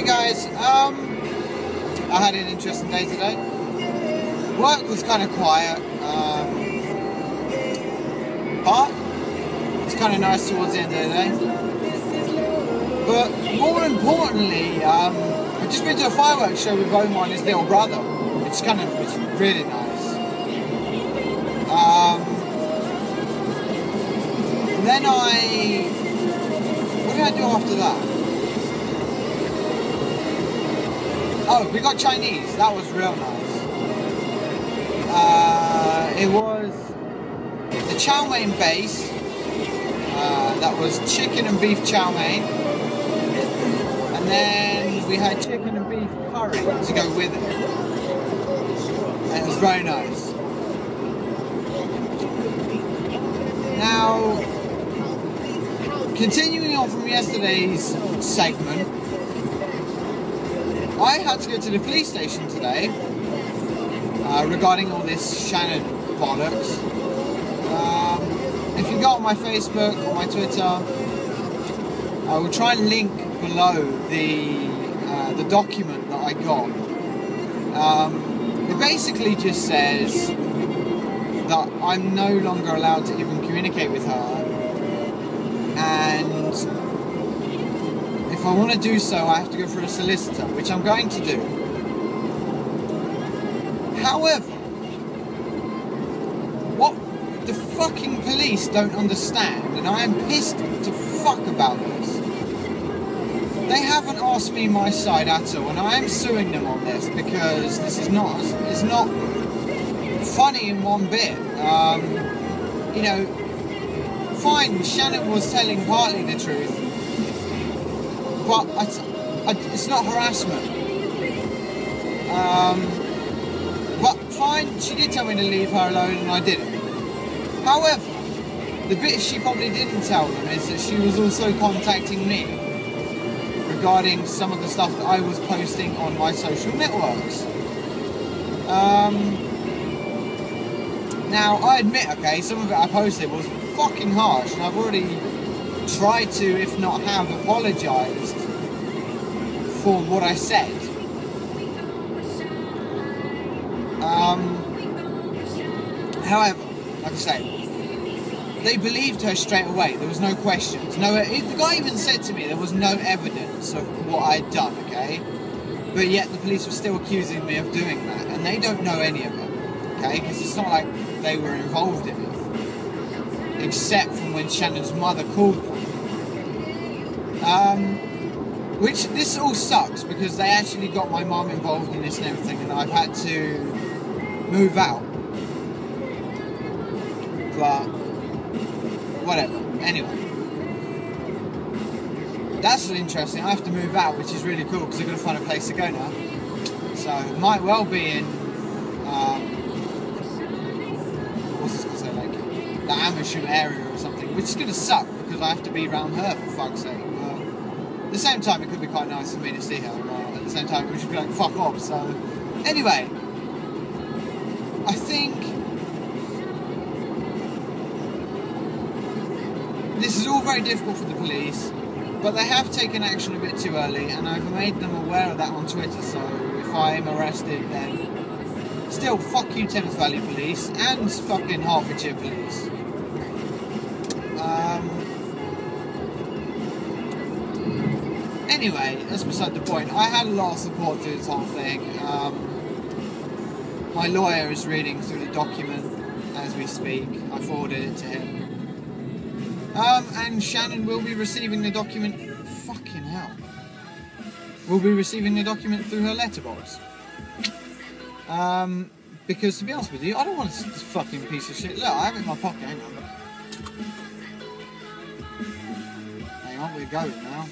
Hey guys, um, I had an interesting day today. Work was kind of quiet, um, but it's kind of nice towards the end of the day. But more importantly, um, I've just been to a fireworks show with Omar and his little brother, which kind of was really nice. Um, then I, what did I do after that? Oh, we got Chinese. That was real nice. Uh, it was the chow mein base. Uh, that was chicken and beef chow mein. And then we had chicken and beef curry to go with it. And it was very nice. Now, continuing on from yesterday's segment, I had to go to the police station today uh, regarding all this Shannon bollocks. Um, if you go on my Facebook or my Twitter, I will try and link below the uh, the document that I got. Um, it basically just says that I'm no longer allowed to even communicate with her, and if I want to do so, I have to go through a solicitor, which I'm going to do. However, what the fucking police don't understand, and I am pissed to fuck about this, they haven't asked me my side at all, and I am suing them on this because this is not it's not funny in one bit. Um, you know, fine, Shannon was telling partly the truth, but it's not harassment. Um, but fine, she did tell me to leave her alone, and I didn't. However, the bit she probably didn't tell them is that she was also contacting me regarding some of the stuff that I was posting on my social networks. Um, now, I admit, okay, some of it I posted was fucking harsh, and I've already tried to, if not have, apologised for what I said. Um, however, like I say, they believed her straight away. There was no questions. No, it, the guy even said to me there was no evidence of what I'd done. Okay, but yet the police were still accusing me of doing that, and they don't know any of it. Okay, because it's not like they were involved in it, except from when Shannon's mother called them. Um, which this all sucks because they actually got my mom involved in this and everything, and I've had to move out. But whatever. Anyway, that's interesting. I have to move out, which is really cool because I've got to find a place to go now. So might well be in um, what's this gonna say, like the Amersham area or something, which is gonna suck because I have to be around her for fuck's sake. At the same time, it could be quite nice for me to see her. But at the same time, it would just be like fuck off. So anyway, I think this is all very difficult for the police, but they have taken action a bit too early, and I've made them aware of that on Twitter. So if I am arrested, then still fuck you, Thames Valley Police and fucking Hertfordshire Police. Anyway, that's beside the point. I had a lot of support through this whole thing. Um, my lawyer is reading through the document as we speak. I forwarded it to him. Um, and Shannon will be receiving the document. Fucking hell. Will be receiving the document through her letterbox. Um, because to be honest with you, I don't want this, fucking piece of shit. Look, I have it in my pocket. Hang on. Hang on, we're going now.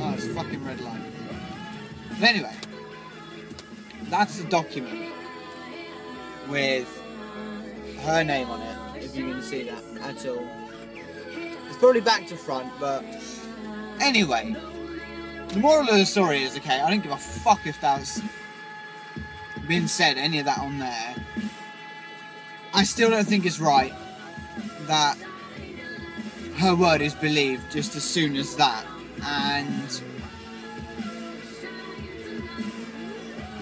Oh, it's fucking red light. But anyway, that's the document with her name on it, if you can see that at all. It's probably back to front, but anyway, the moral of the story is okay, I don't give a fuck if that's been said, any of that on there. I still don't think it's right that her word is believed just as soon as that. And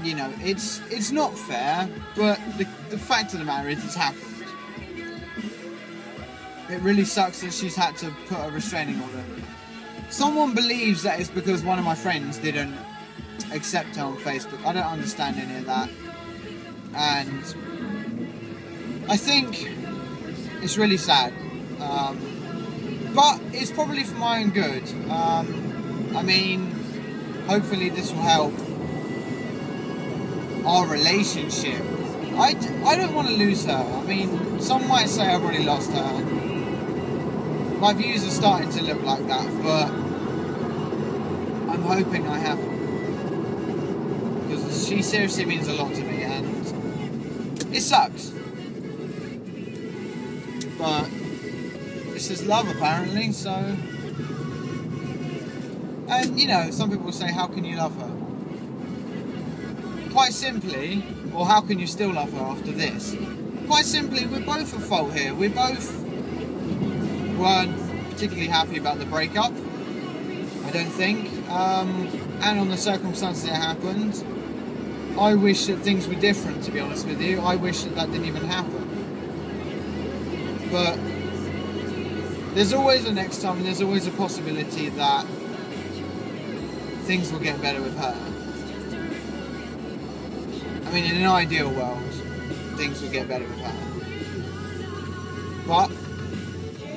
you know, it's it's not fair, but the, the fact of the matter is it's happened. It really sucks that she's had to put a restraining order. Someone believes that it's because one of my friends didn't accept her on Facebook. I don't understand any of that. And I think it's really sad. Um, but it's probably for my own good. Um, I mean, hopefully this will help our relationship. I, I don't want to lose her. I mean, some might say I've already lost her. My views are starting to look like that, but I'm hoping I haven't. Because she seriously means a lot to me, and it sucks. But is love, apparently, so. And, you know, some people say, how can you love her? Quite simply, or how can you still love her after this? Quite simply, we're both at fault here. We both weren't particularly happy about the breakup, I don't think. Um, and on the circumstances it happened, I wish that things were different, to be honest with you. I wish that that didn't even happen. But there's always a next time, and there's always a possibility that things will get better with her. I mean, in an ideal world, things will get better with her. But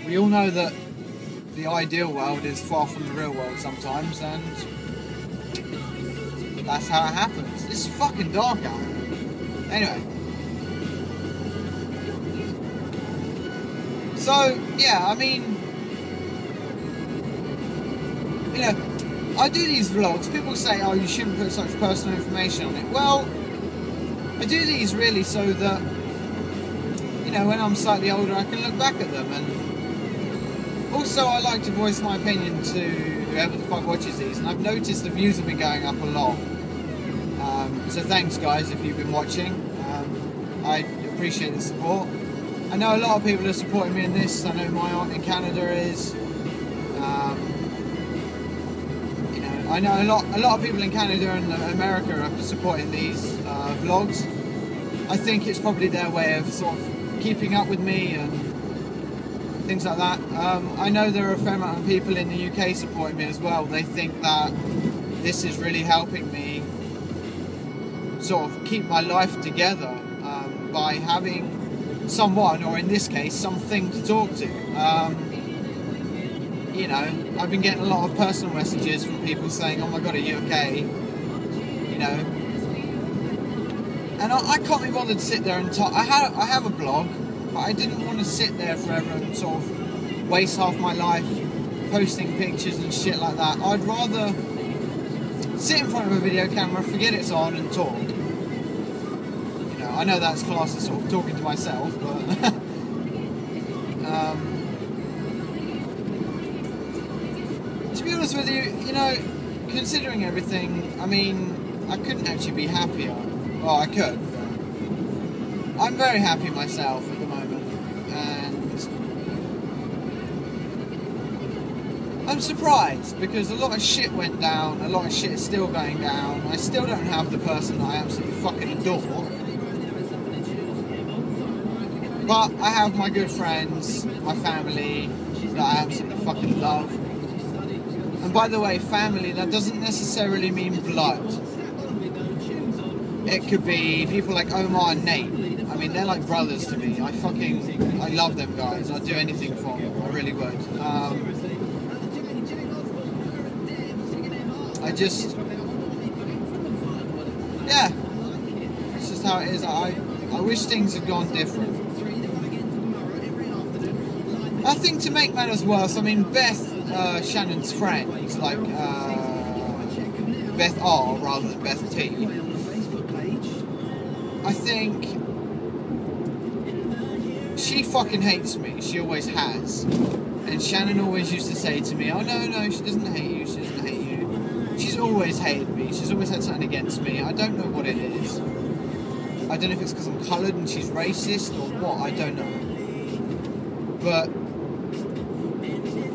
we all know that the ideal world is far from the real world sometimes, and that's how it happens. It's fucking dark out. Anyway. So, yeah, I mean, you know, I do these vlogs. People say, oh, you shouldn't put such personal information on it. Well, I do these really so that, you know, when I'm slightly older, I can look back at them. And also, I like to voice my opinion to whoever the fuck watches these. And I've noticed the views have been going up a lot. Um, so thanks, guys, if you've been watching. Um, I appreciate the support. I know a lot of people are supporting me in this. I know my aunt in Canada is. Um, you know, I know a lot. A lot of people in Canada and America are supporting these uh, vlogs. I think it's probably their way of sort of keeping up with me and things like that. Um, I know there are a fair amount of people in the UK supporting me as well. They think that this is really helping me sort of keep my life together um, by having someone, or in this case, something to talk to. Um, you know, I've been getting a lot of personal messages from people saying, "Oh my God, are you okay?" You know, and I, I can't be bothered to sit there and talk. I have I have a blog, but I didn't want to sit there forever and sort of waste half my life posting pictures and shit like that. I'd rather sit in front of a video camera, forget it's on, and talk. I know that's classed as sort of talking to myself, but um, to be honest with you, you know, considering everything, I mean, I couldn't actually be happier. Well, I could. I'm very happy myself at the moment, and I'm surprised because a lot of shit went down, a lot of shit is still going down. I still don't have the person that I absolutely fucking adore. But I have my good friends, my family that I absolutely fucking love. And by the way, family, that doesn't necessarily mean blood. It could be people like Omar and Nate. I mean, they're like brothers to me. I fucking, I love them guys. I'd do anything for them. I really would. Um, I just, yeah, it's just how it is. I, I wish things had gone different. I think to make matters worse, I mean, Beth, uh, Shannon's friend, like uh, Beth R rather than Beth T. I think she fucking hates me. She always has. And Shannon always used to say to me, "Oh no, no, she doesn't hate you. She doesn't hate you." She's always hated me. She's always had something against me. I don't know what it is. I don't know if it's because I'm coloured and she's racist or what. I don't know. But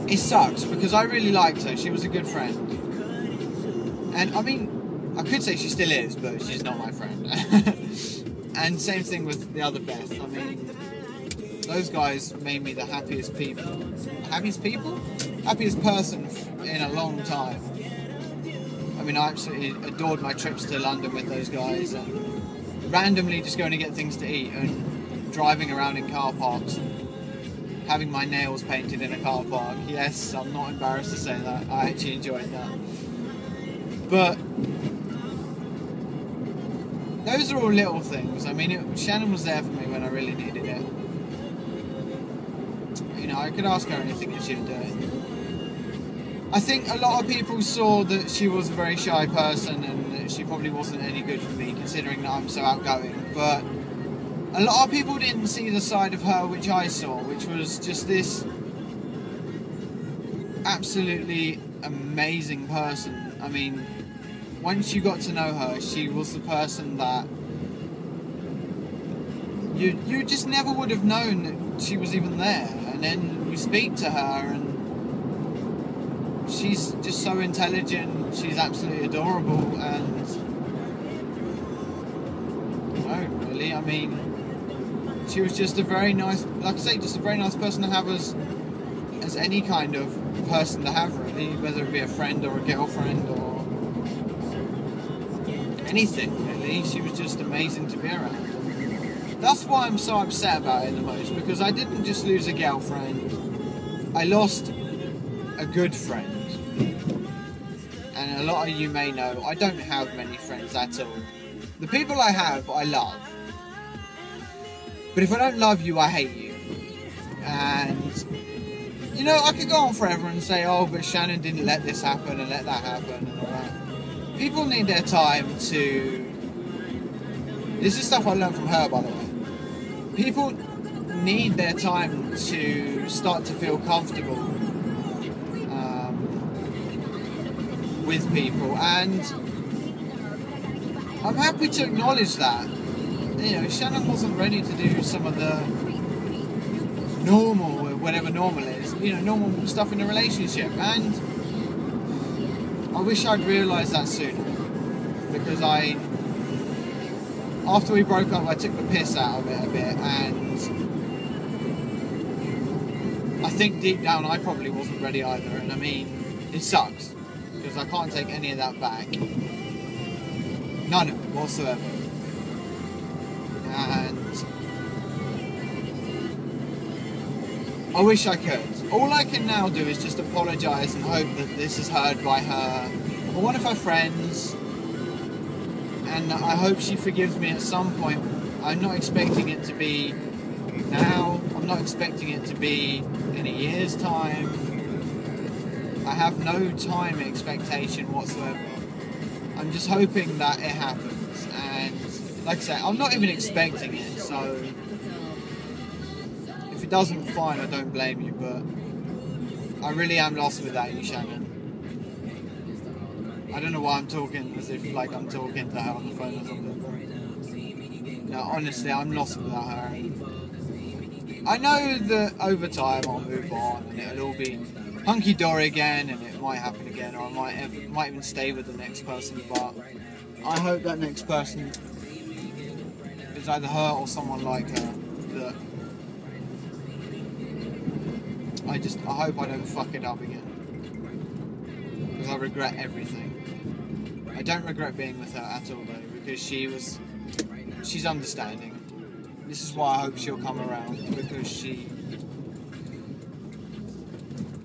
it sucks because I really liked her. She was a good friend. And I mean, I could say she still is, but she's not my friend. and same thing with the other Beth. I mean, those guys made me the happiest people. Happiest people? Happiest person in a long time. I mean, I absolutely adored my trips to London with those guys and randomly just going to get things to eat and driving around in car parks having my nails painted in a car park. Yes, I'm not embarrassed to say that. I actually enjoyed that. But those are all little things. I mean, it, Shannon was there for me when I really needed it. You know, I could ask her anything and she'd do it. I think a lot of people saw that she was a very shy person and she probably wasn't any good for me considering that I'm so outgoing. But a lot of people didn't see the side of her which I saw, which was just this absolutely amazing person. I mean, once you got to know her, she was the person that you you just never would have known that she was even there. And then you speak to her, and she's just so intelligent. She's absolutely adorable, and no, really, I mean she was just a very nice, like I say, just a very nice person to have as as any kind of person to have, really, whether it be a friend or a girlfriend or anything, really. She was just amazing to be around. That's why I'm so upset about it the most because I didn't just lose a girlfriend, I lost a good friend. And a lot of you may know I don't have many friends at all. The people I have, I love but if I don't love you, I hate you. And, you know, I could go on forever and say, oh, but Shannon didn't let this happen and let that happen and all that. People need their time to. This is stuff I learned from her, by the way. People need their time to start to feel comfortable um, with people. And I'm happy to acknowledge that you know, Shannon wasn't ready to do some of the normal, whatever normal is, you know, normal stuff in a relationship. And I wish I'd realised that sooner. Because I, after we broke up, I took the piss out of it a bit. And I think deep down I probably wasn't ready either. And I mean, it sucks. Because I can't take any of that back. None of it whatsoever and I wish I could. All I can now do is just apologise and hope that this is heard by her or one of her friends, and I hope she forgives me at some point. I'm not expecting it to be now. I'm not expecting it to be in a year's time. I have no time expectation whatsoever. I'm just hoping that it happens like I say, I'm not even expecting it, so if it doesn't, fine, I don't blame you, but I really am lost without you, Shannon. I don't know why I'm talking as if like I'm talking to her on the phone or something. No, honestly, I'm lost without her. I know that over time I'll move on and it'll all be hunky dory again, and it might happen again, or I might ever, might even stay with the next person. But I hope that next person it's either her or someone like her that I just I hope I don't fuck it up again because I regret everything. I don't regret being with her at all though because she was she's understanding. This is why I hope she'll come around because she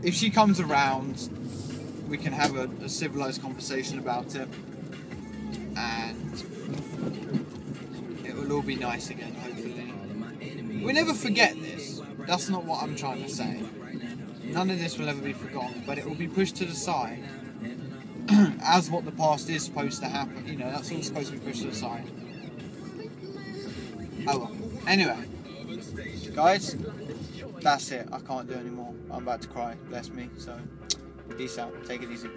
if she comes around we can have a, a civilized conversation about it will be nice again, hopefully. We never forget this. That's not what I'm trying to say. None of this will ever be forgotten, but it will be pushed to the side as what the past is supposed to happen. You know, that's all supposed to be pushed to the side. Oh well. Anyway, guys, that's it. I can't do anymore. I'm about to cry. Bless me. So, peace out. Take it easy.